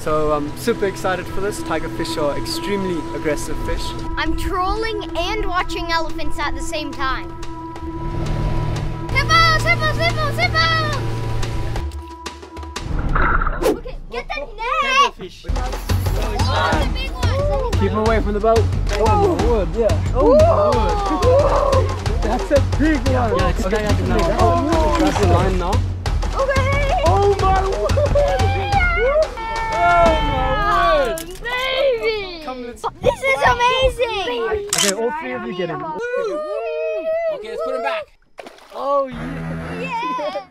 So I'm super excited for this. Tiger fish are extremely aggressive fish. I'm trolling and watching elephants at the same time. Hippos, hippos, hippos, hippos! Okay, get the net! fish. Oh, the big ones! Keep him away from the boat. Oh, my word, yeah. Oh, my word. That's a big one. Yeah, it's okay, okay, now. Oh, grab the line now. This is amazing! Okay, all three of you get him. Okay, let's put him back. Oh, yeah. Yeah!